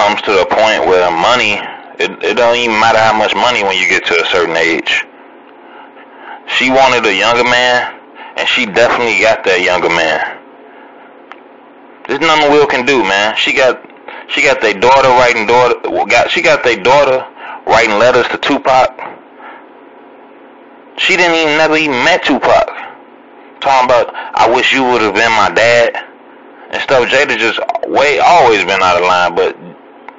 comes to a point where money, it, it don't even matter how much money when you get to a certain age. She wanted a younger man, and she definitely got that younger man. There's nothing Will can do, man. She got she got their daughter writing daughter got she got their daughter writing letters to Tupac. She didn't even never even met Tupac. Talking about I wish you would have been my dad and stuff. Jada just way always been out of line, but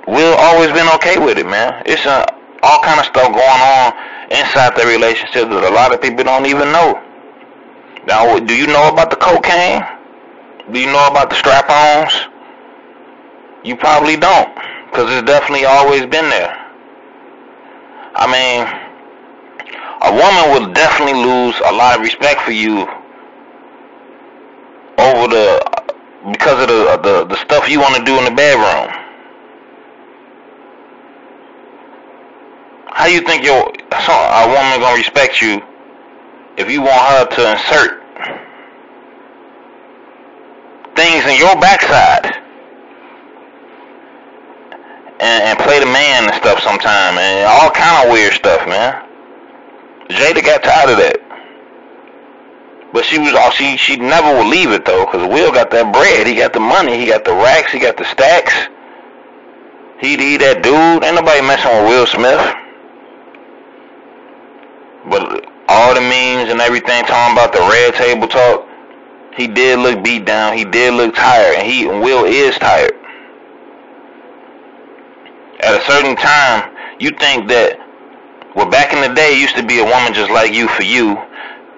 Will always been okay with it, man. It's uh, all kind of stuff going on inside the relationship that a lot of people don't even know. Now, do you know about the cocaine? Do you know about the strap-ons? You probably don't, because it's definitely always been there. I mean, a woman will definitely lose a lot of respect for you over the because of the the, the stuff you want to do in the bedroom. You think your a woman gonna respect you if you want her to insert things in your backside and, and play the man and stuff sometime and all kind of weird stuff, man. Jada got tired of that. But she was all she she never would leave it though, cause Will got that bread, he got the money, he got the racks, he got the stacks. He he that dude. Ain't nobody messing with Will Smith. But all the memes and everything talking about the red table talk, he did look beat down. He did look tired, and he Will is tired. At a certain time, you think that well, back in the day, it used to be a woman just like you for you,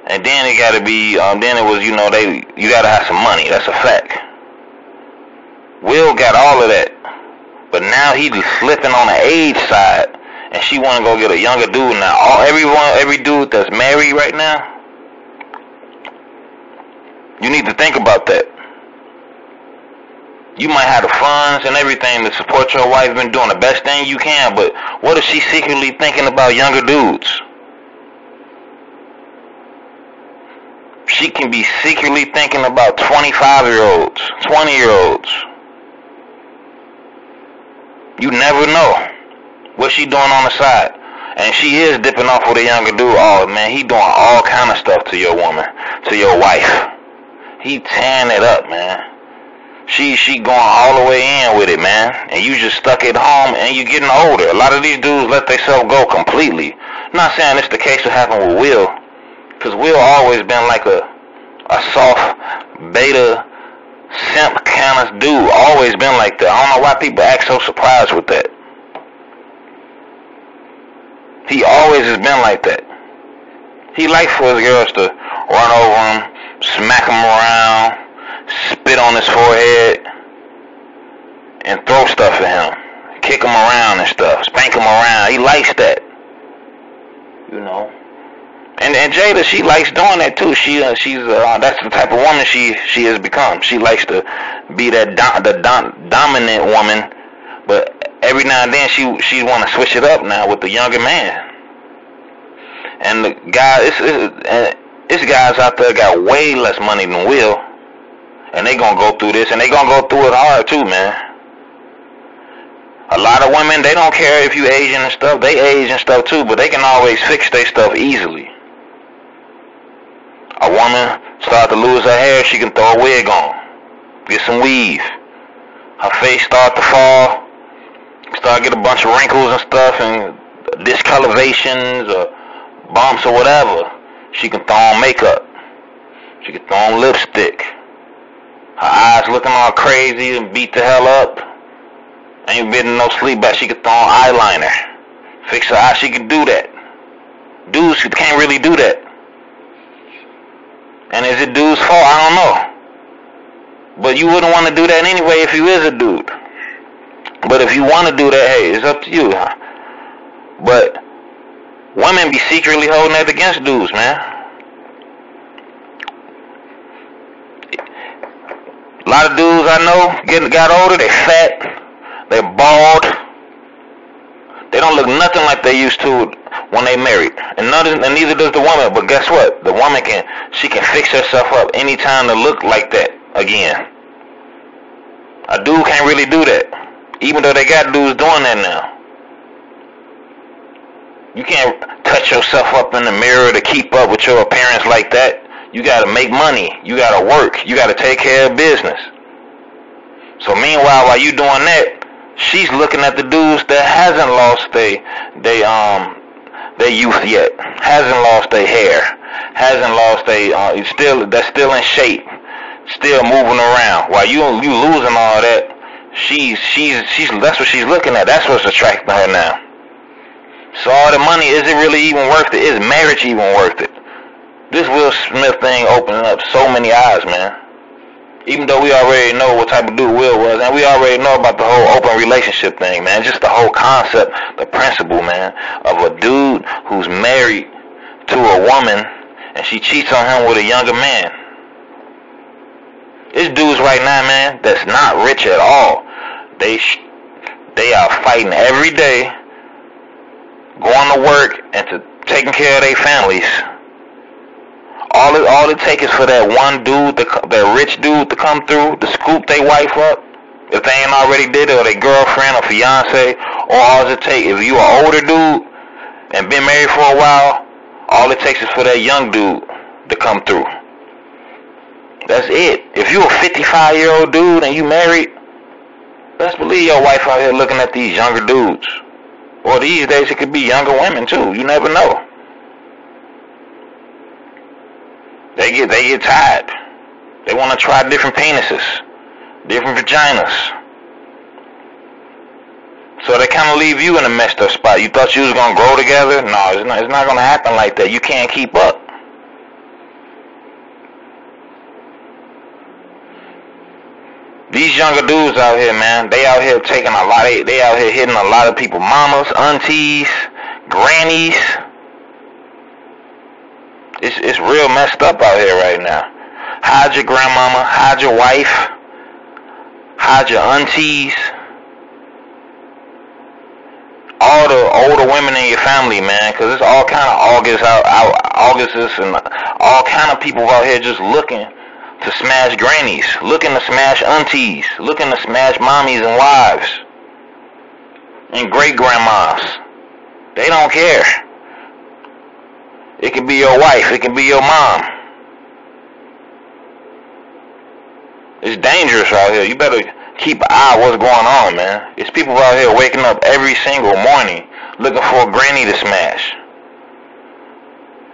and then it got to be, um, then it was, you know, they you got to have some money. That's a fact. Will got all of that, but now he's slipping on the age side, and she want to go get a younger dude now. All everyone, every dude that's married right now, you need to think about that. You might have the funds and everything to support your wife and doing the best thing you can, but what if she's secretly thinking about younger dudes? She can be secretly thinking about 25 year olds, 20 year olds. You never know what she doing on the side. And she is dipping off with a younger dude. Oh man, he doing all kind of stuff to your woman, to your wife. He tearing it up, man. She she going all the way in with it, man. And you just stuck at home and you getting older. A lot of these dudes let themselves go completely. Not saying it's the case what happened with Will. Cause Will always been like a a soft beta simp kind of dude. Always been like that. I don't know why people act so surprised with that. He always has been like that. He likes for his girls to run over him, smack him around, spit on his forehead, and throw stuff at him, kick him around and stuff, spank him around. He likes that, you know. And and Jada, she likes doing that too. She uh, she's uh, that's the type of woman she she has become. She likes to be that do, the do, dominant woman, but every now and then she she want to switch it up now with the younger man. And the guy, it's, it's, it's guys out there got way less money than Will, and they gonna go through this, and they gonna go through it hard too, man. A lot of women, they don't care if you Asian and stuff. They age and stuff too, but they can always fix their stuff easily. A woman start to lose her hair, she can throw a wig on, get some weave. Her face start to fall, start get a bunch of wrinkles and stuff and discolorations or bumps or whatever. She can throw on makeup. She can throw on lipstick. Her eyes looking all crazy and beat the hell up. Ain't been no sleep back. She can throw on eyeliner. Fix her eyes. She can do that. Dudes can't really do that. And is it dude's fault? I don't know. But you wouldn't want to do that anyway if you is a dude. But if you want to do that, hey, it's up to you. Huh? But women be secretly holding that against dudes, man. A lot of dudes I know getting got older, they fat, they bald. They don't look nothing like they used to when they married. And, none, and neither does the woman. But guess what? The woman can she can fix herself up anytime to look like that again. A dude can't really do that Even though they got dudes doing that now. You can't touch yourself up in the mirror to keep up with your appearance like that. You gotta make money. You gotta work. You gotta take care of business. So meanwhile, while you doing that, she's looking at the dudes that hasn't lost they they um their youth yet, hasn't lost their hair, hasn't lost they uh, still that's still in shape, still moving around. While you you losing all that, she's she's she's that's what she's looking at. That's what's attracting her now. So all the money, is it really even worth it? Is marriage even worth it? This Will Smith thing opening up so many eyes, man. Even though we already know what type of dude Will was, and we already know about the whole open relationship thing, man. Just the whole concept, the principle, man, of a dude who's married to a woman and she cheats on him with a younger man. This dudes right now, man, that's not rich at all. They sh- they are fighting every day going to work and to taking care of their families. All it all it takes is for that one dude, to, that rich dude, to come through to scoop their wife up, if they ain't already did it, or their girlfriend or fiance, or all it take if you an older dude and been married for a while, all it takes is for that young dude to come through. That's it. If you a 55 year old dude and you married, best believe your wife out here looking at these younger dudes. Or these days it could be younger women too. You never know. They get they get tired. They want to try different penises, different vaginas. So they kind of leave you in a messed up spot. You thought you was gonna grow together? No, it's not. It's not gonna happen like that. You can't keep up. These dudes out here, man, they out here taking a lot of, they out here hitting a lot of people, mamas, aunties, grannies. It's it's real messed up out here right now. Hide your grandmama, hide your wife, hide your aunties, all the older women in your family, man, because it's all kind of August out, out Augusts and all kind of people out here just looking to smash grannies, looking to smash aunties, looking to smash mommies and wives and great grandmas. They don't care. It can be your wife, it can be your mom. It's dangerous out here. You better keep an eye on what's going on, man. It's people out here waking up every single morning looking for a granny to smash.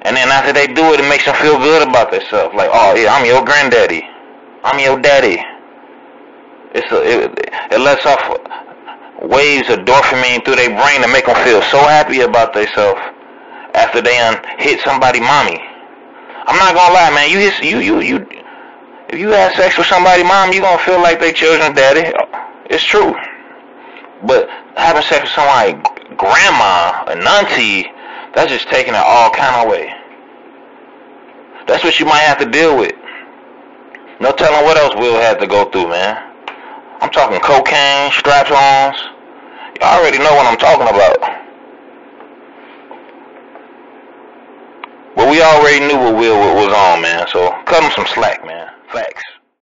And then after they do it, it makes them feel good about themselves. Like, oh yeah, I'm your granddaddy. I'm your daddy. It's a, it, it lets off waves of dopamine through their brain to make them feel so happy about themselves after they un- hit somebody mommy. I'm not gonna lie, man. You hit, you you you. If you have sex with somebody mom, you gonna feel like they children's daddy. It's true. But having sex with somebody grandma, an auntie, that's just taking it all kind of way. That's what you might have to deal with. No telling what else Will had to go through, man. I'm talking cocaine, strap-ons. You already know what I'm talking about. But we already knew what Will was on, man. So cut him some slack, man. Facts.